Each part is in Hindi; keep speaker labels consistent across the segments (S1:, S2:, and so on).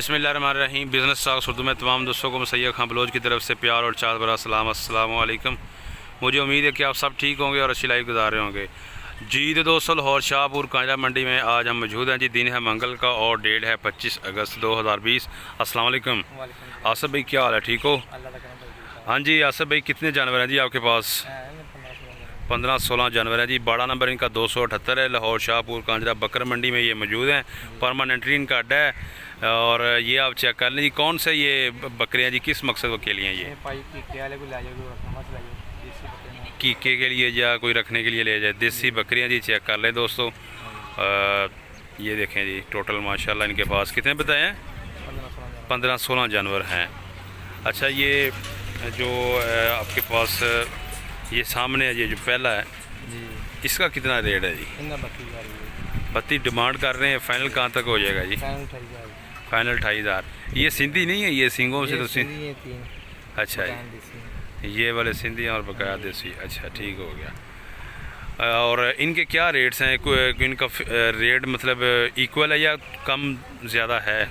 S1: बिसमीम बिज़नेस साग उर्दू में तमाम दोस्तों को मैया खां बलोच की तरफ़ से प्यार और चार बरा सलाम असलकम मुझे उम्मीद है कि आप सब ठीक होंगे और अच्छी लाइफ गुजार रहे होंगे। जी तो दोस्तों लाहौर शाहपुर कांजला मंडी में आज हम मौजूद हैं। जी दिन है मंगल का और डेट है 25 अगस्त 2020 अस्सलाम वालेकुम आसफ भाई क्या हाल है? ठीक हो? हाँ। जी आसफ भाई कितने जानवर हैं जी आपके पास? पंद्रह सोलह जानवर है। जी बड़ा नंबर इनका दो सौ अठहत्तर है। लाहौर शाहपुर कांजरा बकर मंडी में ये मौजूद हैं। परमानेंटली इनका अड्डा है। और ये आप चेक कर लें जी कौन से ये बकरियाँ जी किस मकसद के लिए हैं ये? कीके के लिए या कोई रखने के लिए ले जाए? देसी बकरियाँ जी चेक कर लें दोस्तों। आ, ये देखें जी टोटल माशाल्लाह इनके पास कितने बताए? हैं पंद्रह सोलह जानवर हैं। अच्छा ये जो आपके पास ये सामने है ये जो पहला है। जी। इसका कितना रेट है जी? बत्ती डिमांड कर रहे हैं फाइनल कहाँ तक हो जाएगा जी? फाइनल ढाई हज़ार ये सिंधी नहीं है ये सिंगों से तो सिंधी अच्छा जी। ये वाले सिंधी और बकाया देसी। अच्छा ठीक हो गया। और इनके क्या रेट्स हैं? इनका रेट मतलब इक्वल है या कम ज़्यादा है?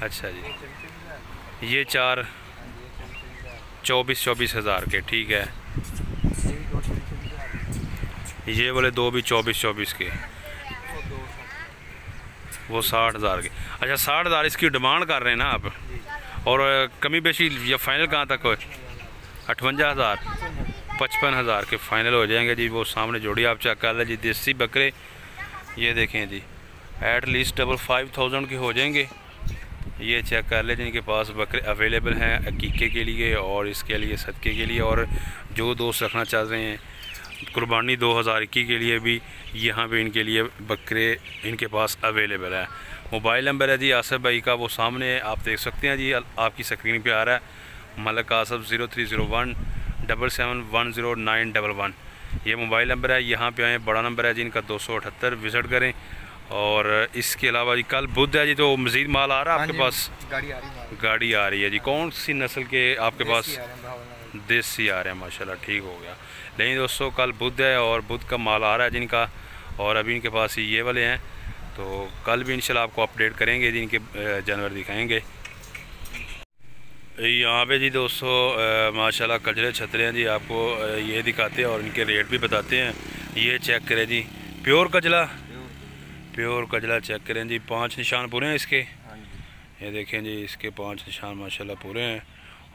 S1: अच्छा जी। ये चार चौबीस चौबीस हज़ार के, ठीक है। ये बोले दो भी चौबीस चौबीस के। वो साठ हज़ार के। अच्छा साठ हज़ार इसकी डिमांड कर रहे हैं ना आप? और कमी बेशी, या फाइनल कहाँ तक हो? अठवंजा हज़ार। पचपन हज़ार के फाइनल हो जाएँगे जी। वो सामने जोड़ी आप चेक कर लें जी। देसी बकरे, ये देखें जी। At least double five thousand के हो जाएँगे। ये चेक कर ले जिनके पास बकरे अवेलेबल हैं अकीके के लिए और इसके लिए सदक़े के लिए और जो दोस्त रखना चाह रहे हैं। कुर्बानी दो हज़ार इक्की के लिए भी यहाँ पे इनके लिए बकरे इनके पास अवेलेबल है। मोबाइल नंबर है जी आसफ़ भाई का, वो सामने है। आप देख सकते हैं जी, आपकी स्क्रीन पे आ रहा है। Malak Asaf zero three zero one, double seven one zero nine double one. ये मोबाइल नंबर है, यहाँ पे आए। बड़ा नंबर है जी, इनका दो सौ अठहत्तर। विज़िट करें। और इसके अलावा जी कल बुध है जी तो मज़ीद माल आ रहा है हाँ आपके पास? गाड़ी आ रही है गाड़ी आ रही है जी। कौन सी नस्ल के आपके पास? देसी आ रहे हैं माशाल्लाह ठीक हो गया। लेकिन दोस्तों कल बुध है और बुध का माल आ रहा है जिनका और अभी इनके पास ये वाले हैं। तो कल भी इंशाल्लाह आपको अपडेट करेंगे जिनके जानवर दिखाएँगे। यहाँ पे जी दोस्तों माशाल्लाह कचरे छतरे हैं जी आपको ये दिखाते हैं और इनके रेट भी बताते हैं। ये चेक करें जी प्योर कचला प्योर कजला चेक करें जी पाँच निशान पूरे हैं इसके। ये देखें जी इसके पाँच निशान माशाल्लाह पूरे हैं।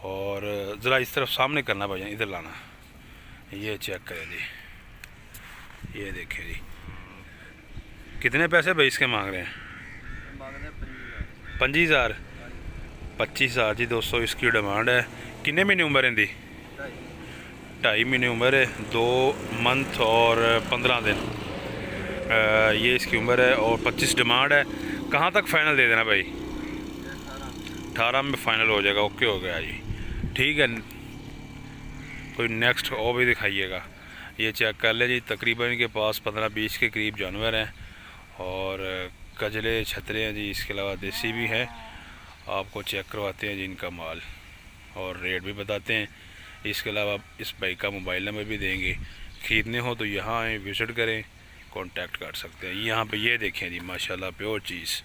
S1: और ज़रा इस तरफ़ सामने करना भाई इधर लाना। ये चेक करें जी। ये देखें जी। कितने पैसे भाई इसके मांग रहे हैं? पंजी हज़ार। पच्चीस हज़ार? जी दोस्तों इसकी डिमांड है। किन्ने महीने उम्र इंदी ढाई महीने उम्र है दो मंथ और पंद्रह दिन। ये इसकी उम्र है और 25 डिमांड है। कहाँ तक फाइनल दे देना भाई? अठारह में फ़ाइनल हो जाएगा ओके हो गया जी ठीक है। कोई नेक्स्ट और भी दिखाइएगा। ये चेक कर ले जी, तकरीबन इनके पास पंद्रह बीस के करीब जानवर हैं और कजले, छतरे हैं जी, इसके अलावा देसी भी हैं। आपको चेक करवाते हैं जी इनका माल और रेट भी बताते हैं। इसके अलावा इस बाइक का मोबाइल नंबर भी देंगे। ख़रीदने हो तो यहाँ आएँ विज़िट करें। कांटेक्ट कर सकते हैं। यहाँ पे ये देखें जी माशाल्लाह प्योर चीज़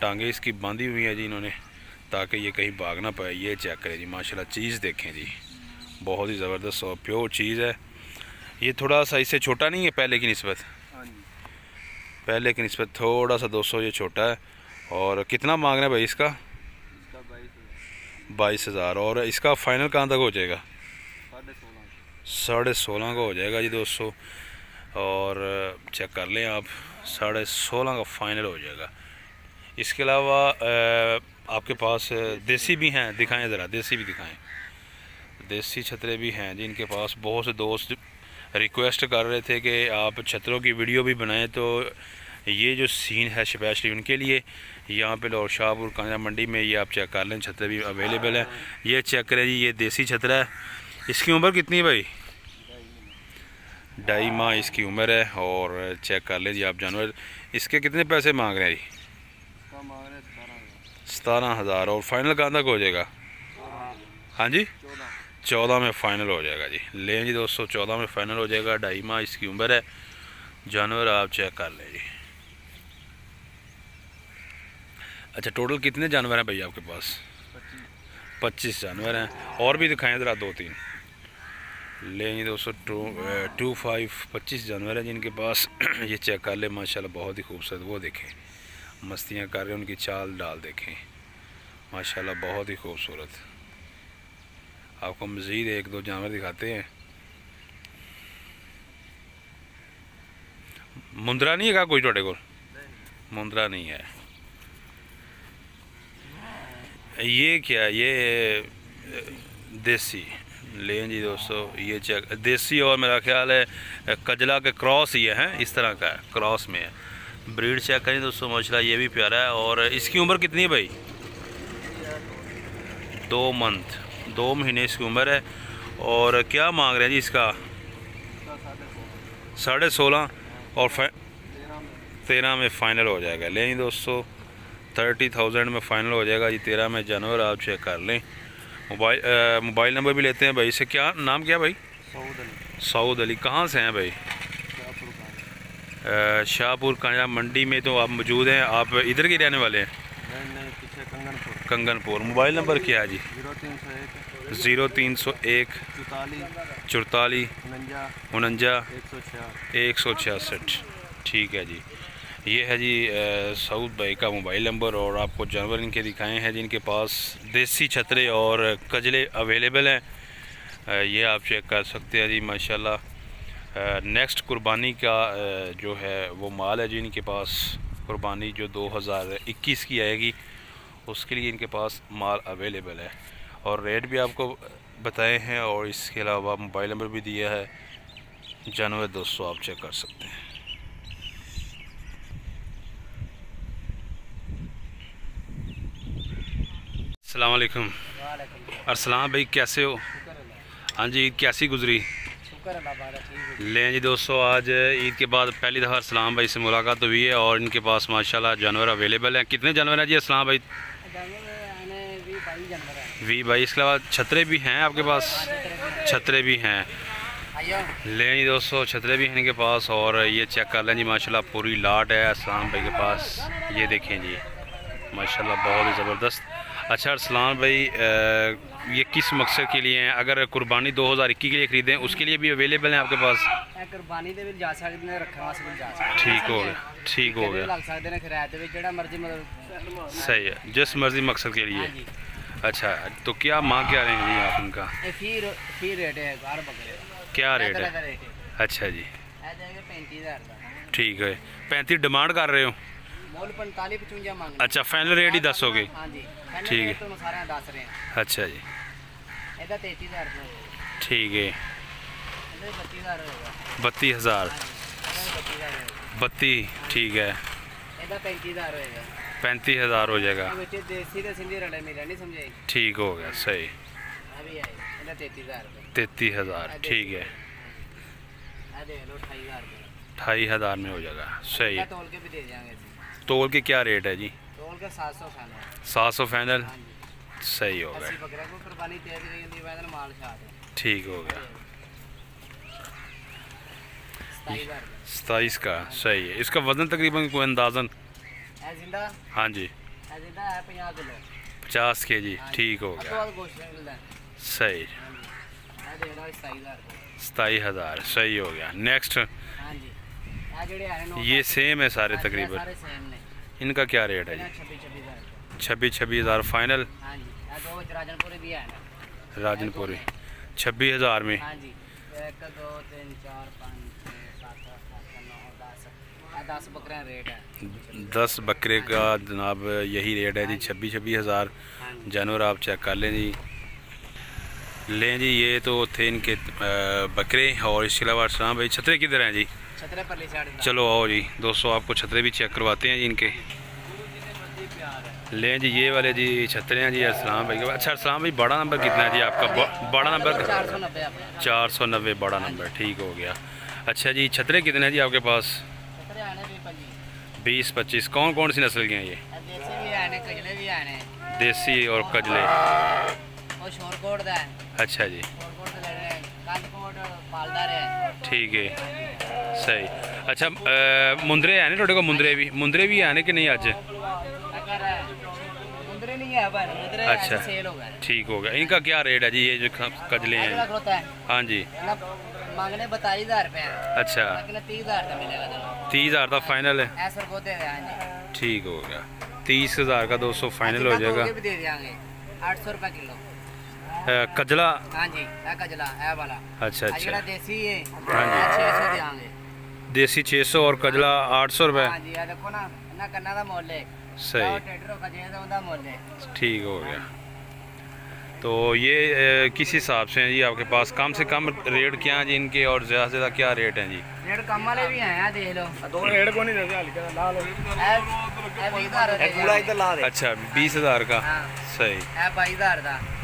S1: टांगे इसकी बांधी हुई है जी इन्होंने ताकि ये कहीं भाग ना पाए। ये चेक करें जी माशाल्लाह चीज़ देखें जी। बहुत ही ज़बरदस्त और प्योर चीज़ है। ये थोड़ा सा इससे छोटा नहीं है पहले की नस्बत? हाँ पहले की नस्बत थोड़ा सा दोस्तों ये छोटा है। और कितना मांग रहे हैं भाई इसका? बाईस हज़ार। और इसका फ़ाइनल कहाँ तक हो जाएगा? साढ़े सोलह। का हो जाएगा जी दोस्तों और चेक कर लें आप, साढ़े सोलह का फ़ाइनल हो जाएगा। इसके अलावा आपके पास देसी भी हैं, दिखाएँ ज़रा, देसी भी दिखाएँ। देसी छतरे भी हैं, जिनके पास बहुत से दोस्त रिक्वेस्ट कर रहे थे कि आप छतरों की वीडियो भी बनाएँ तो ये जो सीन है स्पेशली उनके लिए, यहाँ पे और शाहपुर कांजा मंडी में ये आप चेक कर लें, छतरे भी अवेलेबल है। ये चेक करें जी, ये देसी छतरा है। इसकी उम्र कितनी भाई? ढाई माह इसकी उम्र है और चेक कर लीजिए आप जानवर। इसके कितने पैसे मांग रहे हैं जी? सतारह हज़ार। और फाइनल कहाँ तक हो जाएगा? हाँ जी? चौदह। में फ़ाइनल हो जाएगा जी। लें जी दोस्तों चौदह में फ़ाइनल हो जाएगा ढाई माह इसकी उम्र है। जानवर आप चेक कर लें जी। अच्छा टोटल कितने जानवर हैं भैया आपके पास? पच्चीस जानवर हैं। और भी दिखाएँ ज़रा दो तीन। लेंगे दोस्तों, टू टू फाइव पच्चीस जानवर हैं जिनके पास ये चेक कर ले माशाल्लाह बहुत ही खूबसूरत, वो देखें, मस्तियाँ कर रहे उनकी चाल डाल देखें, माशाल्लाह बहुत ही खूबसूरत। आपको मज़ीद एक दो जानवर दिखाते हैं। मुंदरा नहीं है कोई थोड़े को मुंदरा नहीं है। ये क्या, ये देसी। लें जी दोस्तों, ये चेक, देसी और मेरा ख्याल है, कजला के क्रॉस ये हैं, इस तरह का है, क्रॉस में है। ब्रीड चेक करें दोस्तों माशाल्लाह ये भी प्यारा है, और इसकी उम्र कितनी है भाई? दो मंथ, दो महीने इसकी उम्र है, और क्या मांग रहे हैं जी इसका? साढ़े सोलह। और तेरह में फ़ाइनल हो जाएगा। लें दोस्तों थर्टी थाउज़ेंड में फ़ाइनल हो जाएगा जी, तेरह में जानवर आप चेक कर लें। मोबाइल मोबाइल नंबर भी लेते हैं भाई। इसे क्या नाम क्या भाई? सऊद अली। सऊद अली। कहाँ से हैं भाई? शाहपुर कांजा मंडी में तो आप मौजूद हैं। आप इधर के रहने वाले हैं? कंगनपुर। मोबाइल नंबर क्या है जी? ज़ीरो तीन सौ एक। चौतालीस उनंजा। एक सौ छियासठ। ठीक है जी। ये है जी सऊद भाई का मोबाइल नंबर और आपको जानवर इनके दिखाए हैं जिनके पास देसी छतरे और कजले अवेलेबल हैं। ये आप चेक कर सकते हैं जी, माशाल्लाह। नेक्स्ट कुर्बानी का जो है वो माल है जी इनके पास। कुर्बानी जो 2021 की आएगी, उसके लिए इनके पास माल अवेलेबल है। और रेट भी आपको बताए हैं और इसके अलावा मोबाइल नंबर भी दिया है। जानवर दोस्तों, आप चेक कर सकते हैं। असलकुम अरसलाम भाई कैसे हो? हाँ जी ईद कैसी गुजरी? लें जी दोस्तों आज ईद के बाद पहली दफ़ा असलाम भाई से मुलाकात हुई है और इनके पास माशाल्लाह जानवर अवेलेबल हैं। कितने जानवर हैं जी असलाम भाई? वी भाई इसके अलावा छतरे भी हैं आपके पास? छतरे भी हैं। लें जी दोस्तों छतरे भी हैं इनके पास और ये चेक कर लें जी माशाल्लाह पूरी लाट है असलाम भाई के पास। ये देखें जी माशाल्लाह बहुत ही ज़बरदस्त अच्छा अरसलान भाई ये किस मकसद के लिए हैं? अगर कुर्बानी 2021 के लिए ख़रीदें उसके लिए भी अवेलेबल हैं आपके पास? ठीक हो गया ठीक हो गया। सही है जिस मर्ज़ी मकसद के लिए। हाँ अच्छा तो क्या माँ क्या रहेंगे जी आप उनका? क्या रेट है? अच्छा जी। ठीक है। पैंतीस डिमांड कर रहे हो? अच्छा फाइनल रेट ही दस हो दसोगे ठीक है। अच्छा जी। ठीक है। बत्ती हज़ार बत्ती ठीक है। पैंतीस हज़ार हो जाएगा। ठीक हो गया सही। तैतीस हज़ार ठीक है। ढाई हज़ार में हो जाएगा सही। है तोल के क्या रेट है जी? तोल के सात सौ फाइनल सात सौ फाइनल सही हो गया। ठीक हो गया। सताईस का सही है। इसका वज़न तकरीबन कोई अंदाजन? हाँ जी। पचास के जी ठीक हो गया। सही। सताई हज़ार सही हो गया। नेक्स्ट ये सेम है सारे तकरीबन। इनका क्या रेट है जी छब्बीस छब्बीस हज़ार फाइनल राजनपुरी छब्बीस हज़ार में। दस। बकरे का जनाब यही रेट है जी छब्बीस छब्बीस हज़ार। जानवर आप चेक कर लें जी। लें जी ये तो थे इनके बकरे और इसके अलावा भाई। छतरे किधर हैं जी? छतरे पर चलो आओ जी दोस्तों आपको छतरे भी चेक करवाते हैं जी इनके। लें जी ये वाले जी छतरे हैं जी असलाम भाई अच्छा असलाम भाई बड़ा नंबर कितना है जी आपका? बड़ा नंबर? चार सौ नब्बे बड़ा नंबर ठीक हो गया। अच्छा जी छतरे कितने हैं जी आपके पास? बीस पच्चीस कौन कौन सी नस्ल के हैं ये? देसी और कजले। अच्छा जी। ठीक है। सही। अच्छा मुंदरे है थोड़े को मुंदरे भी मुंदरे भी है कि नहीं
S2: है। है मुंदरे
S1: अच्छा।
S2: हो
S1: ठीक हो गया। इनका क्या रेट है जी? ये जो कजले हैं।
S2: खड़ोता है।
S1: हाँ जी।
S2: मतलब मांगने बताईस हज़ार रुपए हैं।
S1: अच्छा।
S2: तीस हज़ार का मिलेगा
S1: तीस हज़ार का फाइनल है।
S2: को
S1: ठीक हो गया। तीस हज़ार का दो सौ फाइनल हो जाएगा।
S2: दे देंगे आठ सौ रुपए किलो।
S1: कजला
S2: हाँ जी कजला है वाला
S1: अच्छा अच्छा
S2: देसी है
S1: हाँ जी देसी छः सौ और कजला
S2: आठ सौ रुपए
S1: सही ठीक हो गया तो ये ए, किस हिसाब से हैं जी आपके पास कम से कम रेट क्या हैं जी इनके और ज़्यादा से ज़्यादा क्या रेट हैं जी
S3: रेट कम वाले भी
S2: हैं देख लो दो
S3: रेट को नहीं देते
S1: अच्छा बीस हज़ार का सही बाईस हज़ार का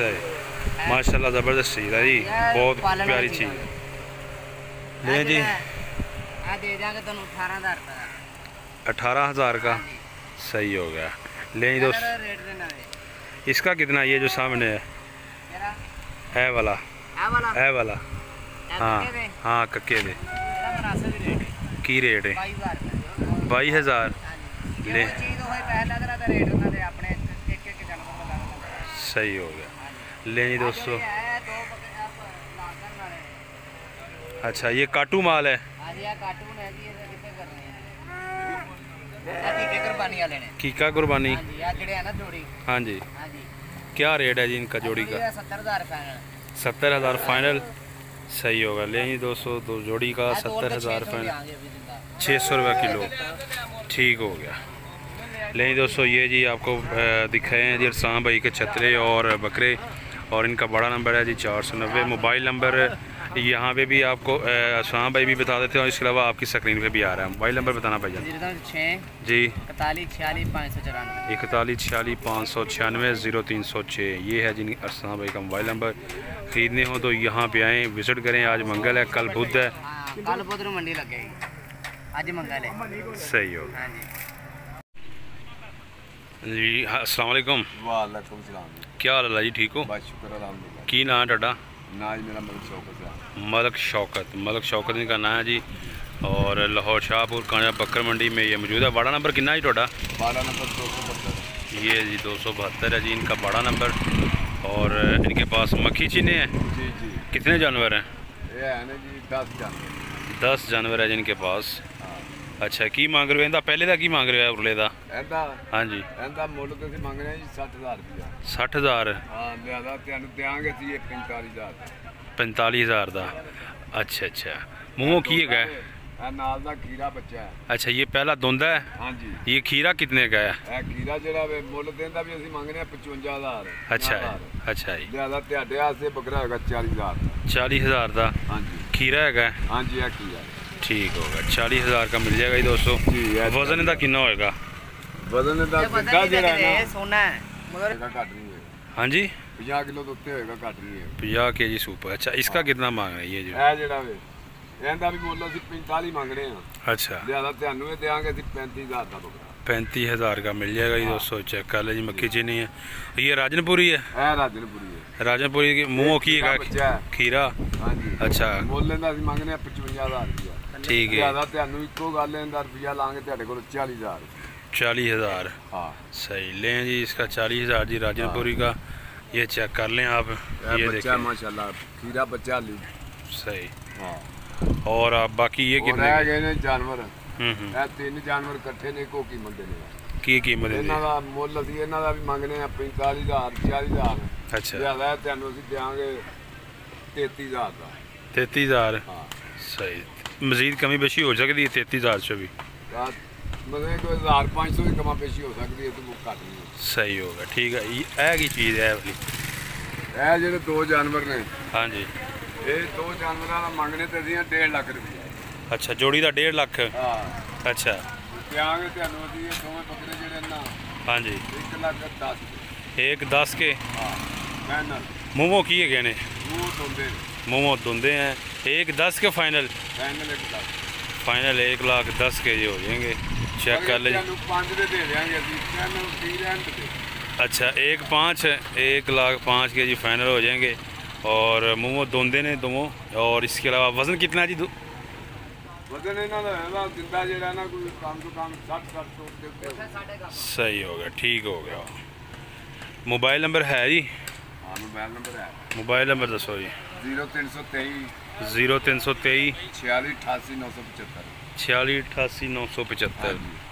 S1: है। माशाल्लाह ज़बरदस्त चीज़ है जी। बहुत प्यारी चीज़। ले जी। अठारह हज़ार का? सही हो गया। ले जी दोस्त। इसका कितना ये जो सामने है। हाँ।
S2: हाँ,
S1: है वाला। है
S2: वाला। हाँ।
S1: हाँ कक्के दे। की रेट है? बाईस हज़ार
S2: ले।
S1: सही हो गया। ले जी दोस्तों। अच्छा ये काटू माल है। कीका कुर्बानी। हाँ जी। क्या रेट है जी इनका जोड़ी का? सत्तर हज़ार फाइनल सही होगा। ले जी दोस्तों, दो जोड़ी का सत्तर हज़ार फाइनल छः सौ रुपये किलो। ठीक हो गया। ले जी दोस्तों, ये जी आपको दिखाए हैं जी अरसां भाई के छतरे और बकरे। और इनका बड़ा नंबर है जी चार सौ नब्बे। मोबाइल नंबर यहाँ पे भी आपको शाम भाई भी बता देते हैं और इसके अलावा आपकी स्क्रीन पे भी आ रहा है। मोबाइल नंबर बताना भाई जी
S2: जी।
S1: इकतालीस छियालीस पाँच सौ छियानवे ज़ीरो तीन सौ छः। ये है जिन अरसा भाई का मोबाइल नंबर। ख़रीदने हो तो यहाँ पे आएँ विज़िट करें। आज मंगल है कल बुध है।
S2: कल बुध मंडी लग आज मंगल है।
S1: सही हो
S2: हाँ
S1: जी। असलकम वालेकुम। क्या हाल है जी ठीक हो? की
S3: ना ढाडा
S1: मलक शौकत मलक शौकत। इनका ना है जी। और लाहौर शाहपुर कांजा बकर मंडी में ये मौजूद है। बड़ा नंबर कितना जी थोड़ा
S3: वाड़ा नंबर दो सौ बहत्तर।
S1: ये जी दो सौ बहत्तर है जी इनका बड़ा नंबर। और इनके पास मक्खी चीने हैं?
S3: जी जी।
S1: कितने जानवर हैं?
S3: ये है जी दस जानवर।
S1: दस जानवर है इनके पास। ਅੱਛਾ ਕੀ ਮੰਗ ਰਹੇ ਇਹਦਾ ਪਹਿਲੇ ਦਾ ਕੀ ਮੰਗ ਰਿਹਾ ਹੋ ਉਰਲੇ ਦਾ?
S3: ਇਹਦਾ
S1: ਹਾਂਜੀ।
S3: ਇਹਦਾ ਮੁੱਲ ਤੇ ਅਸੀਂ ਮੰਗ ਰਹੇ ਹਾਂ ਜੀ 60000 ਰੁਪਇਆ।
S1: 60000
S3: ਹਾਂ ਲਿਆਦਾ ਤੁਹਾਨੂੰ ਦਿਆਂਗੇ ਅਸੀਂ ਇਹ 45000
S1: 45000 ਦਾ। ਅੱਛਾ ਅੱਛਾ। ਮੂੰਹੋਂ ਕੀ ਹੈਗਾ?
S3: ਇਹ ਨਾਲ ਦਾ ਖੀਰਾ ਬੱਚਾ ਹੈ।
S1: ਅੱਛਾ ਇਹ ਪਹਿਲਾ ਦੁੰਦਾ ਹੈ?
S3: ਹਾਂਜੀ।
S1: ਇਹ ਖੀਰਾ ਕਿੰਨੇ ਦਾ ਹੈ?
S3: ਇਹ ਖੀਰਾ ਜਿਹੜਾ ਵੇ ਮੁੱਲ ਦੇਂਦਾ ਵੀ ਅਸੀਂ ਮੰਗਨੇ 55000
S1: ਅੱਛਾ ਅੱਛਾ ਜੀ।
S3: ਲਿਆਦਾ ਤੁਹਾਡੇ ਆਸੇ ਬੱਕਰਾ ਹੈਗਾ 40000
S1: 40000 ਦਾ।
S3: ਹਾਂਜੀ।
S1: ਖੀਰਾ ਹੈਗਾ?
S3: ਹਾਂਜੀ ਇਹ ਖੀਰਾ
S1: ठीक होगा चालीस हज़ार का मिल जाएगा जी दोस्तों
S3: जी, ये
S1: वजन इसका कितना होएगा
S3: ਵਜ਼ਨ ਦਾ
S2: ਇਹ ਪਤਾ
S3: ਸਿੱਧਾ
S2: ਨਹੀਂ
S3: ਜਿਹੜਾ
S2: ਲੱਗਦੇ
S3: ਹੈ
S2: ਸੋਨਾ ਹੈ ਮਗਰ
S3: ਨਾ ਘੱਟ ਨਹੀਂ ਹੋਏਗਾ
S1: हाँ जी
S3: 50 ਕਿਲੋ ਤੋਂ ਉੱਤੇ ਹੋਏਗਾ ਘੱਟ ਨਹੀਂ ਹੋਏਗਾ
S1: पचास के जी सूप अच्छा इसका कितना मांग रहे हैं ये जो
S3: ਇਹ ਜਿਹੜਾ ਵੇ ਇਹਦਾ ਵੀ ਮੁੱਲ ਅਸੀਂ 45 ਮੰਗਦੇ ਆ
S1: अच्छा
S3: ਜ਼ਿਆਦਾ ਤੁਹਾਨੂੰ ਇਹ ਦੇਾਂਗੇ ਅਸੀਂ 35000 ਦਾ ਬੱਕਰਾ
S1: पैंतीस हज़ार का मिल जाएगा जी दोस्तों चेक कर लीजिए मक्खी चीनी है ये राजनपुरी है
S3: ਇਹ ਰਾਜਨਪੁਰੀ ਹੈ
S1: राजनपुरी की मुंह की
S3: ਖੀਰਾ
S1: है
S3: ਬੱਚਾ ਹੈ।
S1: खीरा
S3: ਹਾਂਜੀ
S1: अच्छा
S3: ਮੁੱਲ ਇਹਦਾ ਅਸੀਂ ਮੰਗਦੇ ਆ 55000 ਰੁਪਇਆ
S1: ठीक है
S3: ਜ਼ਿਆਦਾ ਤੁਹਾਨੂੰ ਇੱਕੋ ਗੱਲ ਇਹਦਾ ਰੁਪਇਆ ਲਾਂਗੇ ਤੁਹਾਡੇ ਕੋਲ 40000
S1: चालीस हज़ार
S3: ਹਾਂ
S1: सही लें जी इसका चालीस हज़ार जी राजनपुरी का ये चेक कर लें आप
S3: ਇਹ
S1: ये
S3: ਬੱਚਾ
S1: देखें
S3: ਮਾਸ਼ਾਅੱਲਾ ਖੀਰਾ ਬੱਚਾ ਲਈ
S1: सही
S3: ਹਾਂ
S1: और आप बाकी ये
S3: ਹੋਰ
S1: कितने
S3: ਰਹਿ ਗਏ ਨੇ ਜਾਨਵਰ
S1: हम्म हम्म
S3: ਇਹ ਤਿੰਨ ਜਾਨਵਰ ਇਕੱਠੇ ਨੇ ਇੱਕੋ ਕੀਮਤ ਦੇ ਨੇ
S1: की कीमत है
S3: ਇਹਨਾਂ ਦਾ ਮੁੱਲ ਅਸੀਂ ਇਹਨਾਂ ਦਾ ਵੀ ਮੰਗਦੇ ਆ 45000 40000
S1: अच्छा
S3: ਜ਼ਿਆਦਾ ਤੁਹਾਨੂੰ ਅਸੀਂ ਦਿਆਂਗੇ 33000 ਦਾ
S1: तैतीस हज़ार
S3: ਹਾਂ
S1: सही ਮਜ਼ੀਦ ਕਮੀ ਬੇਸ਼ੀ ਹੋ ਸਕਦੀ ਹੈ 33000 ਚ
S3: ਵੀ। ਮਤਲਬ 2500 ਦੀ ਕਮਾ ਪੇਸ਼ੀ ਹੋ ਸਕਦੀ ਹੈ ਤੇ ਘੱਟ ਨਹੀਂ
S1: ਸਹੀ ਹੋਗਾ ਠੀਕ ਹੈ ਇਹ ਕੀ ਚੀਜ਼ ਹੈ ਵਾਲੀ?
S3: ਇਹ ਜਿਹੜੇ ਦੋ ਜਾਨਵਰ ਨੇ
S1: ਹਾਂਜੀ।
S3: ਇਹ ਦੋ ਜਾਨਵਰਾਂ ਦਾ ਮੰਗਨੇ ਤੇ ਅਸੀਂ 1.5 ਲੱਖ ਰੁਪਏ।
S1: ਅੱਛਾ ਜੋੜੀ ਦਾ 1.5 ਲੱਖ?
S3: ਹਾਂ।
S1: ਅੱਛਾ।
S3: ਕਿਆਂਗੇ ਤੁਹਾਨੂੰ ਅਸੀਂ ਦੋਵੇਂ ਬੱਕਰੇ ਜਿਹੜੇ ਨਾ
S1: ਹਾਂਜੀ।
S3: 1 ਲੱਖ 10
S1: ਕੇ?
S3: ਹਾਂ ਮੈਂ
S1: ਮੂੰਹੋਂ ਕੀ ਹੈਗੇ ਨੇ?
S3: ਮੂੰਹ ਤੋਂਦੇ ਨੇ।
S1: मोमो धुंधे हैं। एक दस के फाइनल
S3: फाइनल एक लाख।
S1: फाइनल एक लाख दस के जी हो जाएँगे। चेक कर लीजिए अच्छा एक पाँच एक लाख पाँच के जी फाइनल हो जाएँगे। और मोमो धुंधे ने दोमो और इसके अलावा वज़न कितना जी सही हो गया ठीक हो गया। मोबाइल नंबर है जी?
S3: मोबाइल नंबर है।
S1: मोबाइल नंबर दसो जी।
S3: 0323
S1: 0323 4688975
S3: 4688975